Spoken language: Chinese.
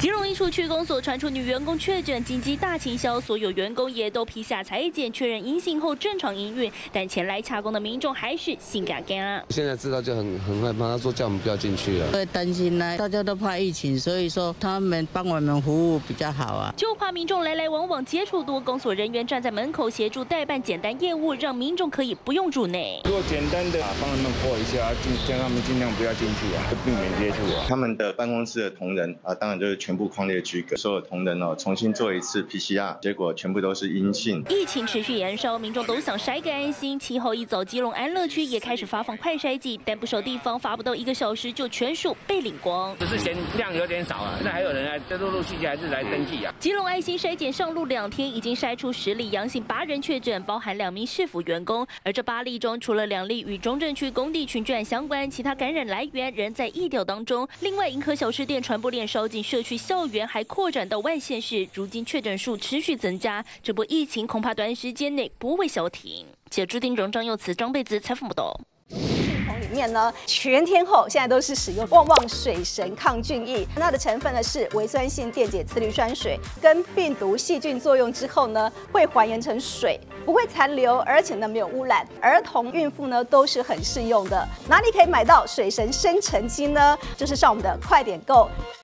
金融一处区公所传出女员工确诊，紧急大清销，所有员工也都批下裁检，确认阴性后正常营运。但前来洽工的民众还是性感干。现在知道就很很害怕，他说叫我们不要进去了。会担心呢，大家都怕疫情，所以说他们帮我们服务比较好啊。就怕民众来来往往接触多，公所人员站在门口协助代办简单业务，让民众可以不用入内。如果简单的帮他们过一下，尽叫他们尽量不要进去啊，避免接触啊。他们的办公室的同仁啊，当然就是全部框列居隔，所有同仁哦重新做一次 PCR，结果全部都是阴性。疫情持续延烧，民众都想筛个安心。气候一走，基隆安乐区也开始发放快筛剂，但不少地方发不到一个小时就全数被领光。只是嫌量有点少啊，那还有人来，陆陆续续还是来登记啊。基隆爱心筛检上路两天，已经筛出十例阳性，八人确诊，包含两名市府员工。而这八例中，除了两例与中正区工地群聚案相关，其他感染来源仍在疫调当中。另外，银河小吃店传播链烧进社区校园，还扩展到外县市，如今确诊数持续增加，这波疫情恐怕短时间内不会消停。且朱丁荣、张佑慈、张贝子采访报道。里面呢，全天候现在都是使用旺旺水神抗菌液，它的成分呢是微酸性电解次氯酸水，跟病毒细菌作用之后呢，会还原成水，不会残留，而且呢没有污染，儿童、孕妇呢都是很适用的。哪里可以买到水神生成机呢？就是上我们的快点购。